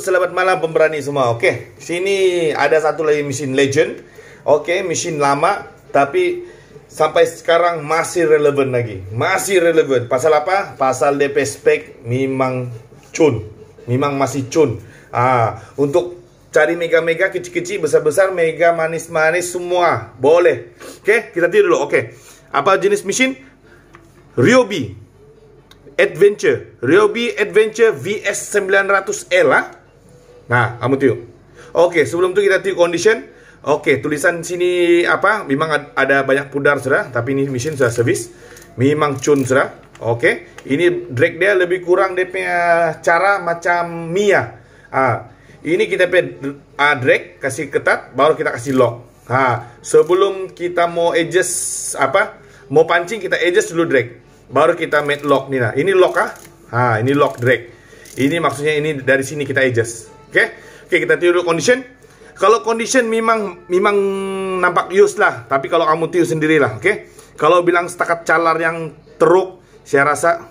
selamat malam pemberani semua. Oke, sini ada satu lagi mesin legend. Oke, mesin lama tapi sampai sekarang masih relevan lagi. Masih relevan. Pasal apa? Pasal DP spek memang cun. Memang masih cun. Ah, untuk cari mega-mega kecil-kecil, besar-besar, mega manis-manis semua. Boleh. Oke, kita tidur dulu. Oke. Apa jenis mesin? Ryobi Adventure Ryobi Adventure VS 900L lah. Nah, kamu tengok. Oke, sebelum itu kita tengok condition. Oke, tulisan sini apa? Memang ada banyak pudar sudah, tapi ini mesin sudah servis. Memang cun sudah. Oke, ini drag dia lebih kurang dia punya cara macam Mia. Ah, ini kita punya uh, drag kasih ketat, baru kita kasih lock. Ha, sebelum kita mau adjust apa? Mau pancing kita adjust dulu drag baru kita make lock nih nah. Ini lock ah. Ha, ini lock drag. Ini maksudnya ini dari sini kita adjust. Oke. Okay? Oke, okay, kita tiru condition. Kalau condition memang memang nampak use lah, tapi kalau kamu tiu sendirilah, oke? Okay? Kalau bilang setakat calar yang teruk, saya rasa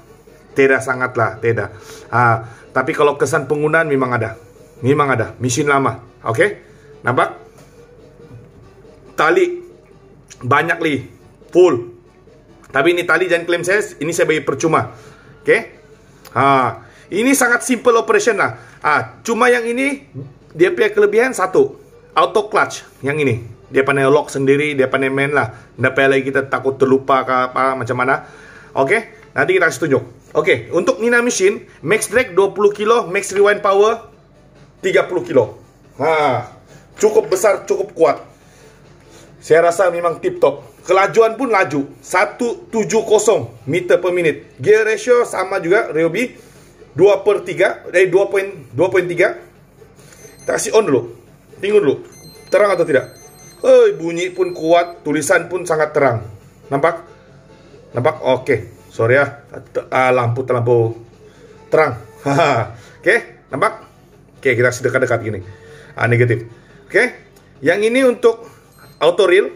tidak sangat lah, tidak. Ah, tapi kalau kesan penggunaan memang ada. Memang ada, mesin lama. Oke? Okay? Nampak? Tali banyak li, full. Tapi ini tali jangan klaim saya, ini saya bagi percuma. Oke? Okay? Ha, ini sangat simple operation lah. Ah, cuma yang ini dia punya kelebihan satu, auto clutch yang ini. Dia pandai lock sendiri, dia pandai main lah. Tidak payah lagi kita takut terlupa ke apa macam mana. Oke? Okay? Nanti kita kasih tunjuk. Oke, okay, untuk Nina Machine, max drag 20 kilo, max rewind power 30 kilo. Ha, cukup besar, cukup kuat. Saya rasa memang tip top. Kelajuan pun laju 170 meter per minit Gear ratio sama juga Ryobi 2 per 3 Eh 2.3 Kita kasih on dulu. Tengok dulu. Terang atau tidak? Hei, bunyi pun kuat Tulisan pun sangat terang. Nampak? Nampak? Oke. Okay. Sorry ya. Ah, Lampu terlampu. Terang. Oke. Okay. Nampak? Oke okay, kita kasih dekat-dekat gini. Ah, Negatif. Oke. Okay. Yang ini untuk Auto reel.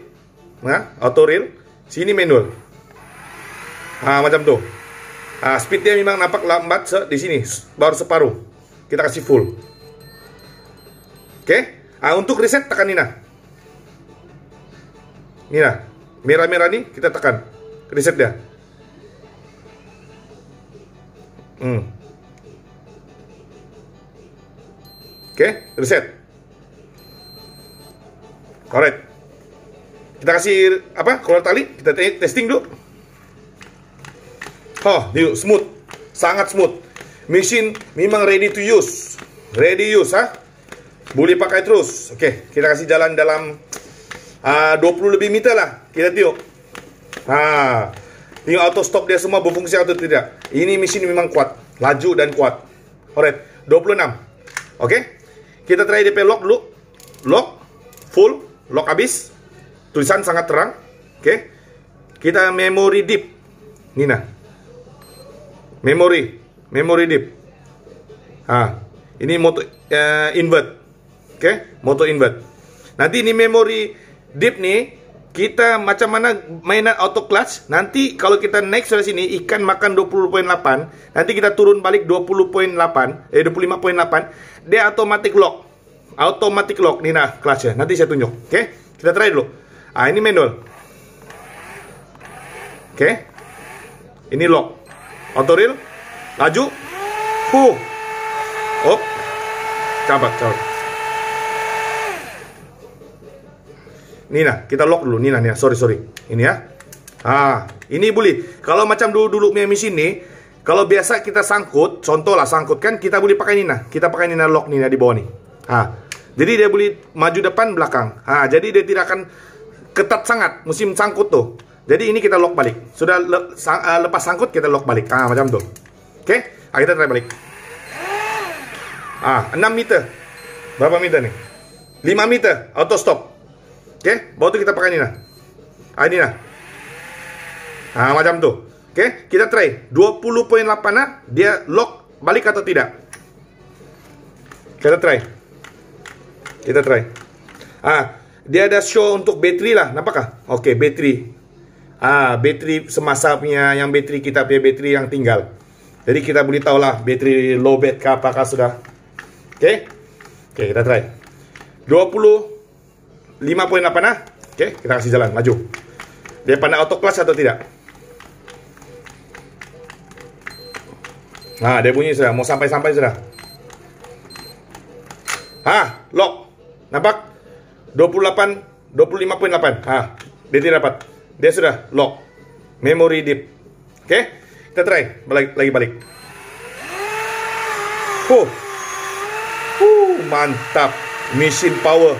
Nah, auto reel. Sini manual. Ah macam tuh ah speednya memang nampak lambat se di sini baru separuh kita kasih full oke okay? ah untuk reset tekan ini nah ini nah merah-merah nih kita tekan reset dia hmm. oke okay? reset correct kita kasih apa? Keluar tali, kita testing dulu. Oh, yuk, smooth. Sangat smooth. Mesin memang ready to use. Ready use, ha? Boleh pakai terus. Oke, kita kasih jalan dalam uh, 20 lebih meter lah. Kita tengok. Ha. Tengok auto stop dia semua berfungsi atau tidak. Ini mesin memang kuat. Laju dan kuat. Alright, 26. Oke. Kita try DP lock dulu. Lock. Full. Lock habis. Tulisan sangat terang. Oke. Kita memory deep. Nina. Memory. Memory deep. Ah, ini moto uh, invert. Oke, okay. moto invert. Nanti ini memory deep nih kita macam mana mainan auto clutch nanti kalau kita naik dari sini ikan makan 20.8 nanti kita turun balik 20.8 eh 25.8 dia automatic lock automatic lock nih nah clutch ya nanti saya tunjuk oke okay? kita try dulu Ah, ini manual. Oke. Okay. Ini lock. Auto reel. Laju. Huh. Oh. Cabat, cabat. Ini nah, kita lock dulu. Ini nah, nih, sorry, sorry. Ini ya. Ah, ini boleh. Kalau macam dulu-dulu punya mesin nih, kalau biasa kita sangkut, contoh lah sangkut kan, kita boleh pakai ini nah. Kita pakai ini nah lock nih nah di bawah nih. Ah. Jadi dia boleh maju depan belakang. Ah, jadi dia tidak akan ketat sangat musim sangkut tuh. Jadi ini kita lock balik. Sudah le sang uh, lepas sangkut kita lock balik. Ah macam tuh. Oke, ah, kita try balik. Ah, 6 meter. Berapa meter nih? 5 meter auto stop. Oke, bawa tuh kita pakai ini nah. Ah ini nah. Ah macam tuh. Oke, kita try 20.8 nah, dia lock balik atau tidak. Kita try. Kita try. Ah, dia ada show untuk bateri lah, nampakkah? Okay, bateri. Ah, bateri semasa punya yang bateri kita punya bateri yang tinggal. Jadi kita boleh tahu lah bateri low bat kah apakah sudah Oke. Oke, kita try. 25.8 ah. Oke, kita kasih jalan, maju. Dia pandai auto clutch atau tidak? Nah, dia bunyi sudah, mau sampai-sampai sudah. Hah, lock. Nampak? 28, 25.8. Hah, dia tidak dapat. Dia sudah lock. Memory deep. Oke, kita try. Balik, lagi balik. Huh. Huh, mantap. Mesin power.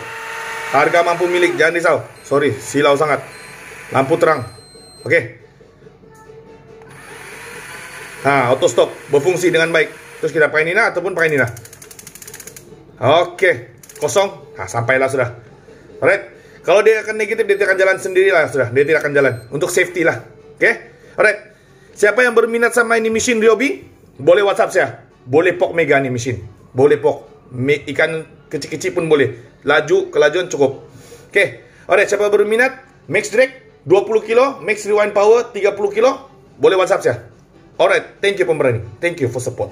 Harga mampu milik, jangan risau. Sorry, silau sangat. Lampu terang. Oke. Okay. Nah, auto stop berfungsi dengan baik. Terus kita pakai Nina ataupun pakai Nina. Oke, kosong. Nah, sampailah sudah. Alright. Kalau dia akan negatif, dia akan jalan sendiri lah sudah. Dia tidak akan jalan. Untuk safety lah. Oke. Alright. Siapa yang berminat sama ini mesin Ryobi? Boleh WhatsApp saya. Boleh pok mega nih mesin. Boleh pok. Ikan kecil-kecil pun boleh. Laju, kelajuan cukup. Oke. Alright, siapa berminat? Max Drag 20 kilo, Max Rewind Power 30 kilo. Boleh WhatsApp saya. Alright, thank you pemberani. Thank you for support.